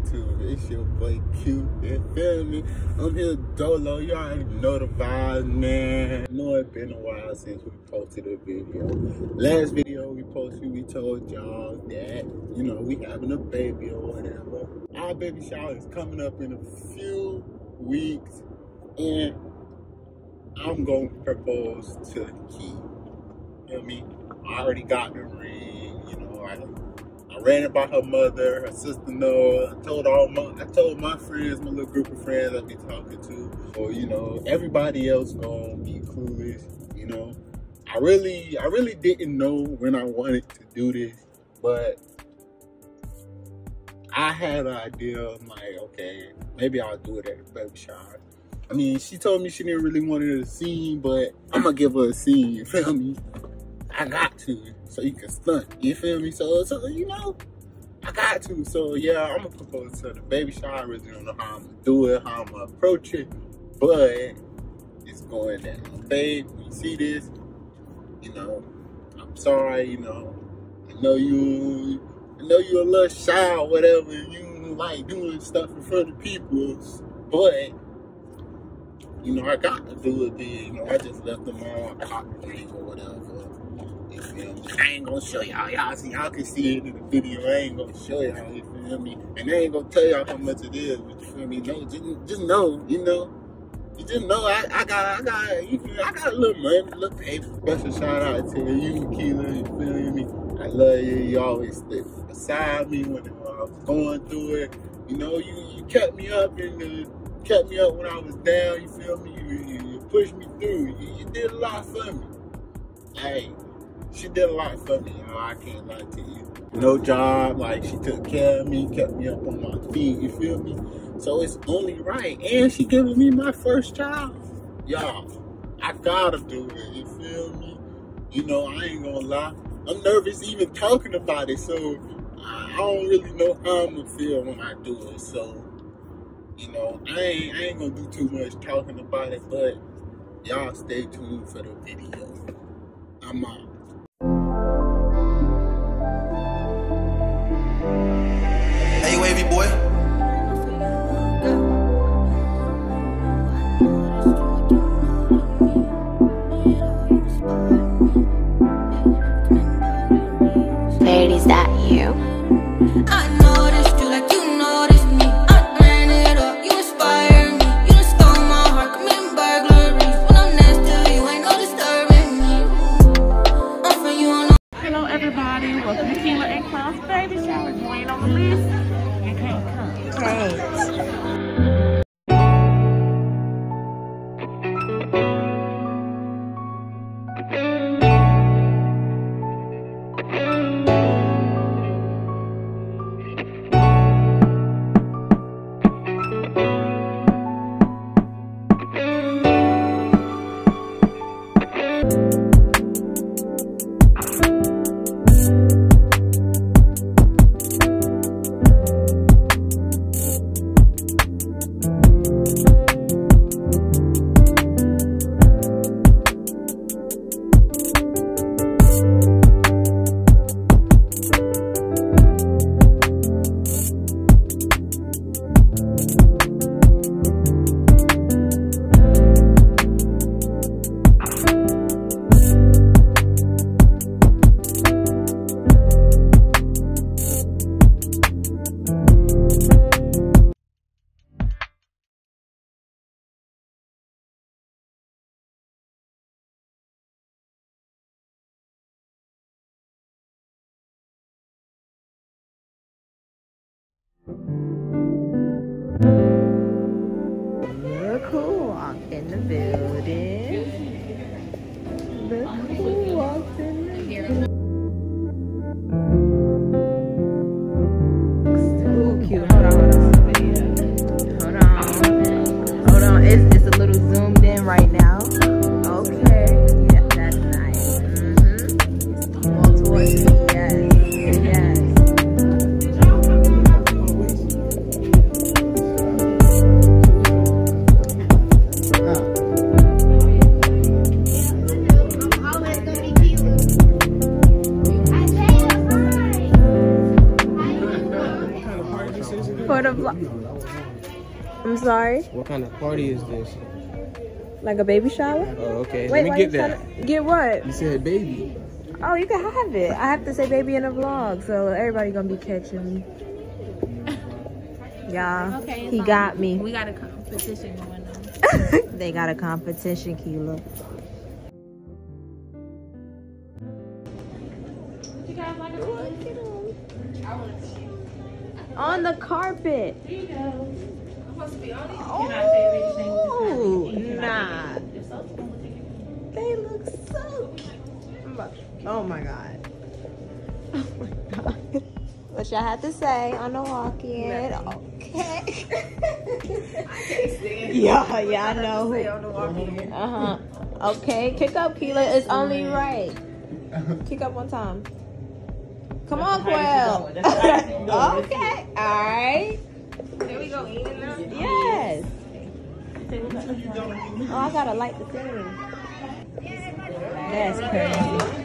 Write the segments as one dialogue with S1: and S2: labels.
S1: YouTube? It's your boy Q, you feel me? I'm here dolo, you already know the vibes, man. I know it's been a while since we posted a video. Last video we posted, we told y'all that, you know, we having a baby or whatever. Our baby shower is coming up in a few weeks, and I'm gonna propose to Kee. You feel me? I already got the ring, you know, I I ran it by her mother, her sister Noah. I told all my I told my friends, my little group of friends I'd be talking to. Or, you know, everybody else gonna be clueless, you know. I really I really didn't know when I wanted to do this, but I had an idea of like, okay, maybe I'll do it at the baby shower. I mean, she told me she didn't really want it a scene, but I'm gonna give her a scene, you feel me? I got to, so you can stunt. You feel me? So, so you know, I got to. So yeah, I'm gonna propose to the baby shower. I really don't know how I'm gonna do it, how I'm gonna approach it, but it's going down. Babe, when you see this, you know, I'm sorry. You know, I know you, I know you're a little shy or whatever. You like doing stuff in front of people, but you know, I got to do it then. You know, I just left them all the or whatever. Me? I ain't gonna show y'all. Y'all see, y'all can see it in the video. I ain't gonna show y'all. You feel me? And I ain't gonna tell y'all how much it is. But you feel me? No, just, just know. You know. You just know I, I got I got you feel I got a little money, a little paper. Special shout out to you, Keela, you feel me? I love you. You always stood beside me when I was going through it. You know, you, you kept me up and uh, kept me up when I was down, you feel me? You, you, you pushed me through. You, you did a lot for me. Hey, she did a lot for me. Oh, I can't lie to you. No job, like she took care of me, kept me up on my feet. You feel me? So it's only right. And she giving me my first child. Y'all, I gotta do it. You feel me? You know, I ain't gonna lie. I'm nervous even talking about it. So I don't really know how I'm gonna feel when I do it. So, you know, I ain't, I ain't gonna do too much talking about it. But y'all stay tuned for the video. I'm out.
S2: I'm.
S3: What kind of party is this?
S4: Like a baby shower?
S3: Oh, okay.
S4: Wait,
S3: Let me get that.
S4: tryna- Get what?
S3: You said baby.
S4: Oh, you can have it. I have to say baby in the vlog, so everybody gonna be catching me. Y'all,
S5: Okay,
S4: he
S5: on.
S4: got me.
S5: We got a competition going on.
S4: they got a competition, Keela.
S5: You guys like a
S4: On the carpet.
S5: Oh,
S4: Oh my god. Oh my god. What y'all have to say on the walk-in? Okay. yeah, yeah, I know. Uh huh. Okay, kick up, Keela. It's only right. Kick up one time. Come on, Quell. okay. All right.
S5: There we go. Ian, now.
S4: Yes. Oh, I gotta light the thing. That's crazy.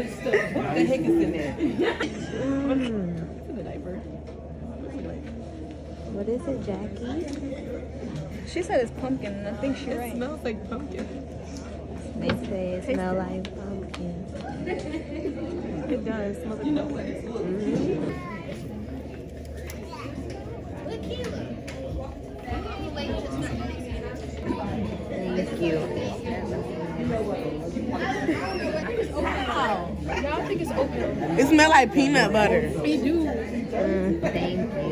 S6: on the heck is in there? not, it's gonna count as wrong, okay? Stay right.
S4: Excuse me. What is it, Jackie?
S7: She said it's pumpkin, and I think she's right.
S3: smells like pumpkin.
S4: They say it smells like pumpkin.
S7: It does. Smell like pumpkin.
S6: Look, mm-hmm Keela. You wait till it's not
S4: Thank you.
S3: It smells like peanut butter.
S4: Mm, thank you.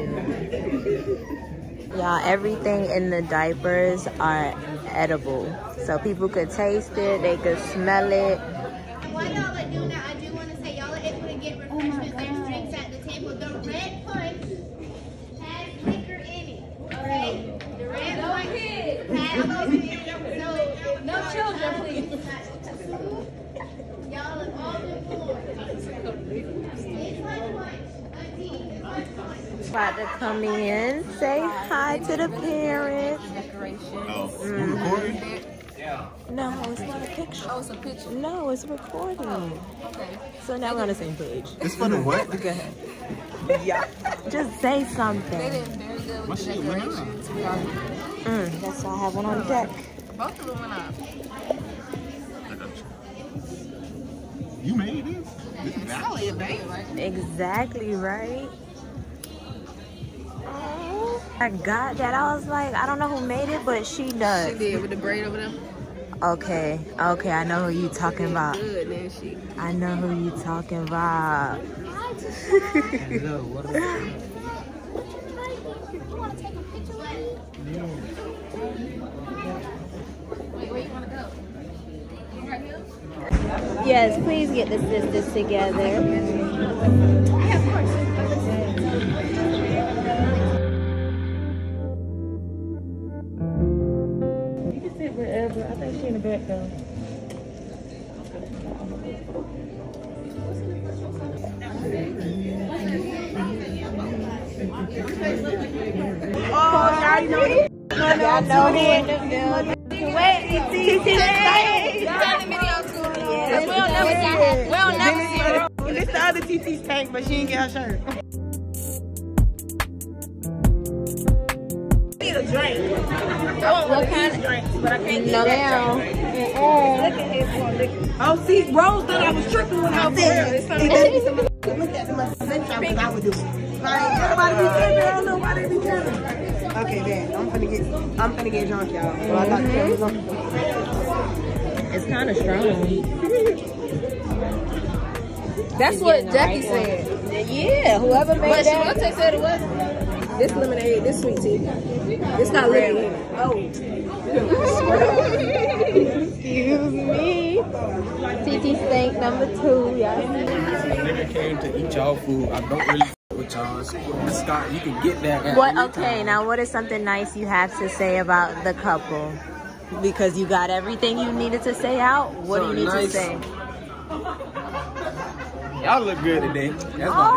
S4: Y'all, everything in the diapers are edible. So people could taste it, they could smell it.
S6: While y'all are doing that, I do want to say y'all are able to get refreshments. There's drinks at the table. The red punch has liquor in it. Okay? The red punch has liquor in it. So, no children, please. Y'all are all informed. It's like punch. Auntie, it's like punch.
S4: About to come in, say hi to the parents.
S8: Oh, we recording?
S4: No, it's not a picture. Oh, it's a picture. No, it's recording. Okay. So now we're on the same page.
S8: It's for the what?
S4: Go ahead. Yeah. Just say something.
S8: My shit went on.
S4: Mm, that's why I have one on deck.
S5: Both of them went up.
S8: You made this? This is not-
S4: Exactly right. I got that. I was like, I don't know who made it, but she does.
S5: She did with the braid over there.
S4: Okay, okay, I know who you talking about.
S5: Good, then she.
S4: I know who you talking about.
S3: Hello,
S4: Yes, please get the sisters together. Y'all know who in the building. Wait, TT.
S7: Well, never see her. This the other TT's tank, but she didn't get her shirt. need a drink. Want one of drinks, but I can't get that drink. Oh, see, Rose thought I was tripping when I said it. Look at them, I would do. Like, everybody be tripping, I don't know why they be tripping. Okay, then, I'm finna get, I'm finna get drunk, y'all. So I got the cameras on.
S4: It's kind of strong.
S7: That's what Jackie said.
S4: Yeah, whoever made
S7: But
S4: that.
S7: Shavante said it wasn't. This lemonade, this sweet tea. It's got lemon in it. Oh.
S4: Excuse me. TT Stank number two, y'all.
S3: Nigga came to eat y'all food. I don't really with y'all. So start. You can get that.
S4: What? Okay,
S3: time.
S4: now what is something nice you have to say about the couple? Because you got everything you needed to say out. What do you need to say?
S3: Y'all look good today. That's about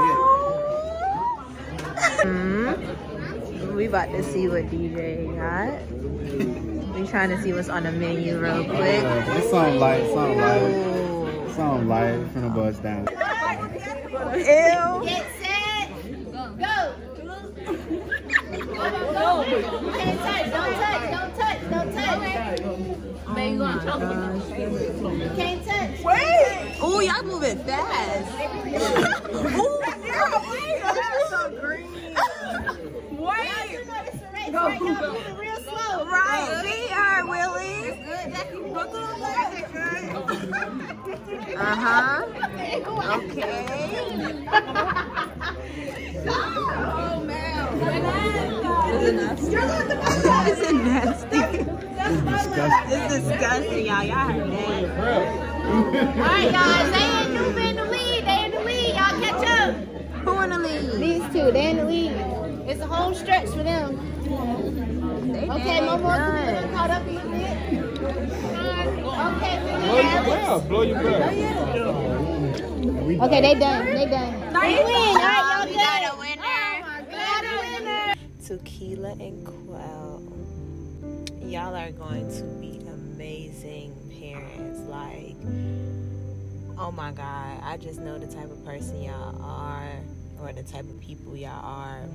S4: Hmm? We about to see what DJ got. we trying to see what's on the menu real quick.
S8: It's something light, something light. Something light from the bus down.
S4: Ew.
S6: Get set, go. Can't touch, don't touch, don't touch, don't touch. You can't touch.
S4: Wait. Oh, y'all moving fast. Ooh.
S6: Wait. You know this is a race, right? Moving real slow.
S4: Right, we are Willie. Uh huh. Okay. Is it nasty? It's disgusting, y'all. Y'all heard that.
S6: All right, guys, they in new in the lead. They in the lead. Y'all catch up.
S4: Who in the lead?
S6: These two, they in the lead. It's a whole stretch for them.
S4: They
S6: Okay,
S4: did
S6: no more.
S4: good.
S6: Caught up a little. Okay,
S3: Blow your breath. Blow your breath.
S6: Okay, they done. They done. They win. All right, y'all
S4: We got a winner.
S6: Oh my God, a winner.
S4: Tequila and Quell. Y'all are going to be amazing parents. Like, oh my God, I just know the type of person y'all are, or the type of people y'all are.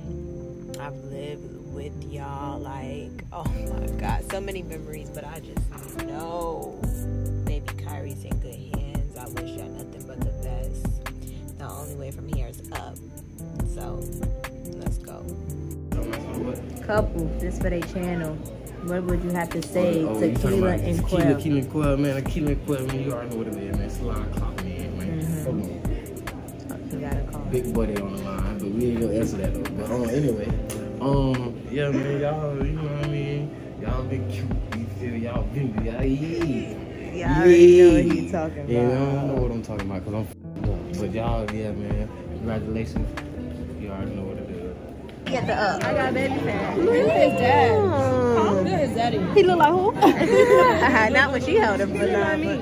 S4: I've lived with y'all, like, oh my God, so many memories, but I just know baby Kyree's in good hands. I wish y'all nothing but the best. The only way from here is up. So, let's go. Couple, this for their channel. What would you have to say?
S3: Oh, talking
S4: tequila and
S3: Tequila,
S4: quail.
S3: tequila and quail, man. Tequila and quail, man. You already know what it is, man. It's Salon clock, man. man.
S4: Mhm.
S3: Hold on.
S4: You gotta call.
S3: Big buddy on the line, but we ain't gonna answer that though. But um, anyway, um, yeah, man, y'all, you know what I mean? Y'all been cute, you feel? Y'all been, y'all, yeah.
S4: Yeah, I already know what you talking about.
S3: Yeah, I don't know what I'm talking about because I'm. But y'all, yeah, man, congratulations.
S4: Get the up. I got baby fat.
S7: Look at his dad. How good is daddy?
S4: He look like who? Not when she held him, but not me.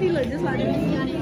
S7: He look just like me.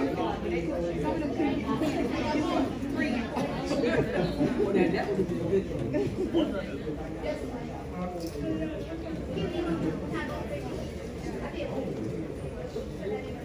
S9: well, then that
S6: would have been.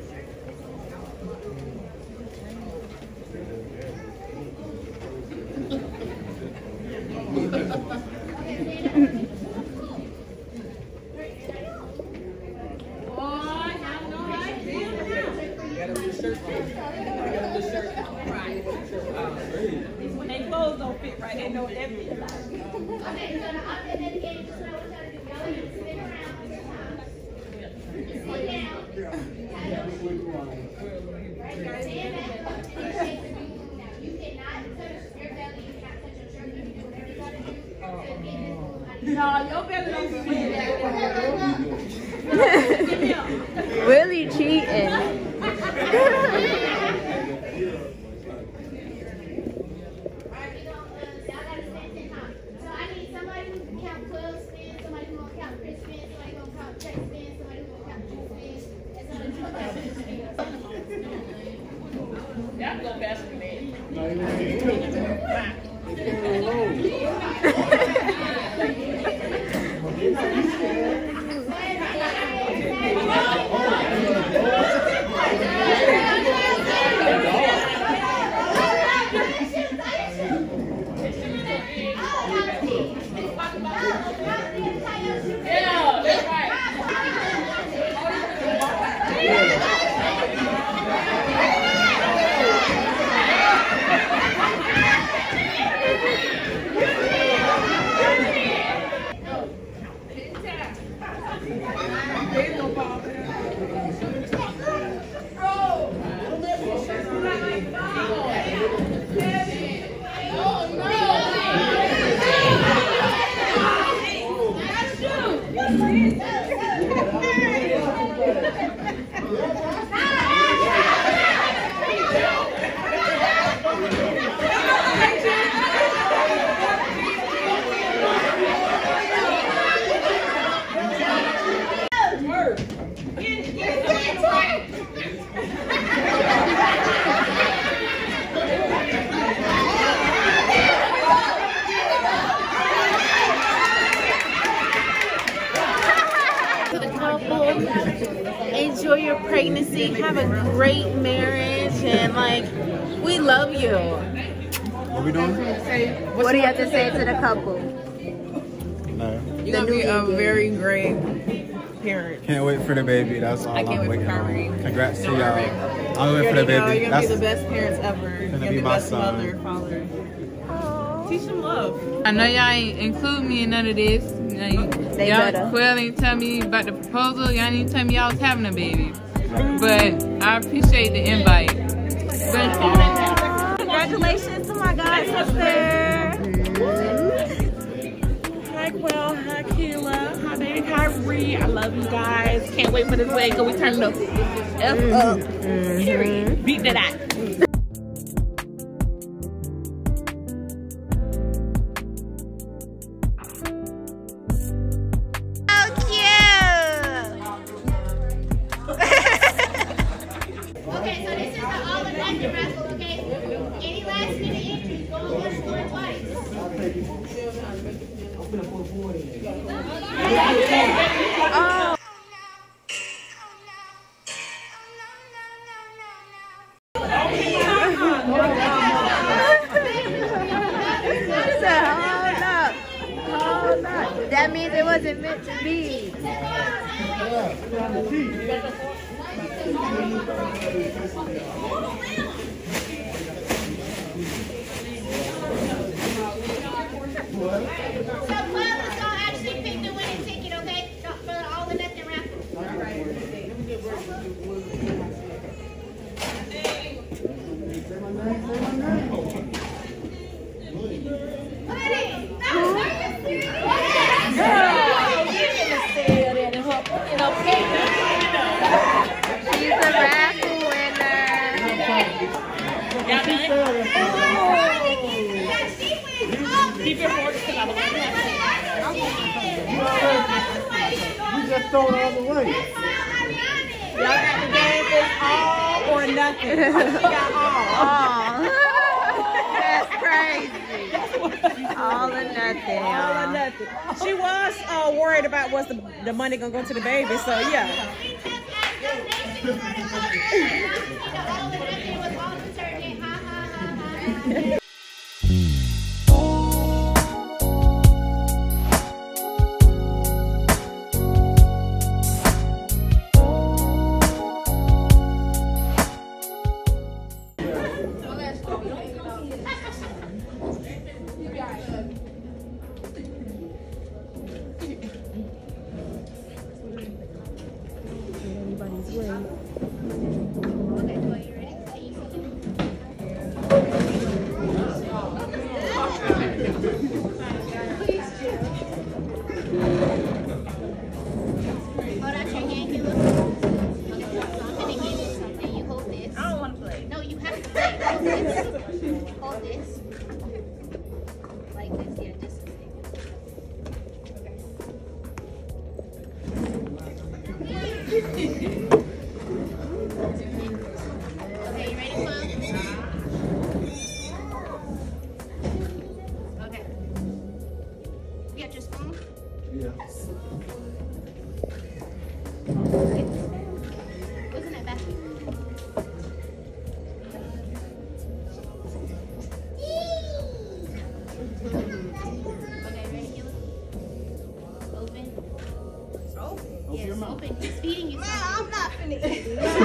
S9: No, your belly don't.
S4: Willie cheating.
S8: For the baby. That's all
S4: I can't
S8: am
S4: wait for
S8: waiting on.
S4: Kyree.
S8: Congrats to
S4: No,
S8: y'all.
S4: Rick.
S8: I'm waiting for the
S4: You know
S8: baby.
S4: You're gonna
S8: That's
S4: be the best parents ever. You're
S8: gonna
S4: gonna
S8: be
S4: be the
S8: my
S4: best
S8: son.
S4: mother, father.
S5: Teach them love.
S10: I know y'all ain't include me in none of this. You know, you-
S4: They
S10: y'all. Quill ain't tell me about the proposal. Y'all ain't tell me y'all was having a baby. But I appreciate the invite. Thank you.
S4: Congratulations to my god sister.
S5: Hi, Hi, Kayla. Hi, baby Kyree. I love you guys. Can't wait for this wedding. We turn the F up. Mm-hmm. Period. Beat that out. Sí.
S8: We just throw it all the way.
S11: Y'all got the game is all or nothing. She got all.
S4: That's crazy. All or nothing.
S11: All or nothing. She was uh, worried about what's the, the money gonna go to the baby, so yeah.
S6: Okay,
S11: stop.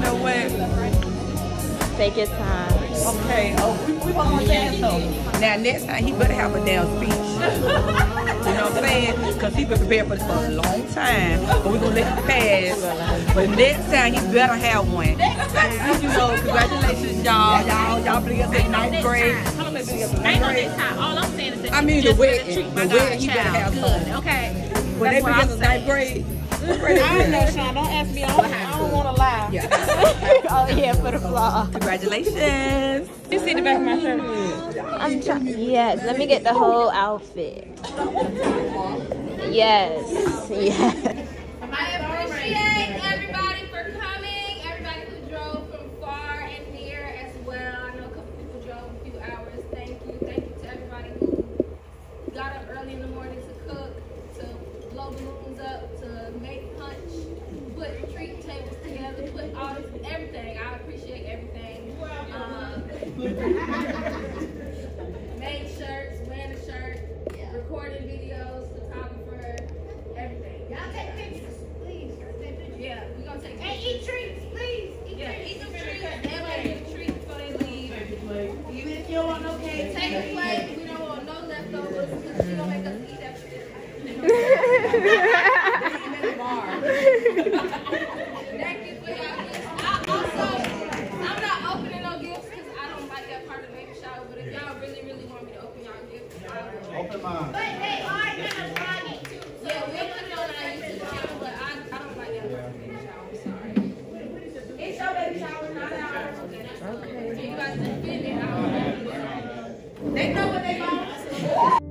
S11: Know what?
S5: Take your time.
S11: Okay, oh, we, we want to say so. Now, next time, he better have a damn speech. you know what I'm saying? Because he been prepared for this for a long time. But we're going to let it pass. But next time, he better have one. you know, congratulations, y'all. Y'all, y'all bring us in ninth grade.
S9: Hold on, baby. Ain't no next time. All I'm saying is that
S11: I mean, the wedding. The wedding, he better have
S9: good,
S11: fun.
S9: okay?
S11: When they
S9: That's
S11: bring us in ninth grade,
S9: I know, Sean. Don't ask me all the time. I don't want to lie.
S5: oh yeah, for the flaw.
S11: Congratulations.
S9: You see the back of my shirt?
S5: I'm trying. Yes, let me get the whole outfit. Yes, yes.
S6: If y'all really, really want me to open y'all I. Open mine. But they are gonna vlog it too. So yeah, we put on our YouTube channel, but I, I don't like it on baby shower. I'm sorry. It's your baby shower, not ours. Okay. So you guys just it. I don't.
S8: They know
S6: what they want.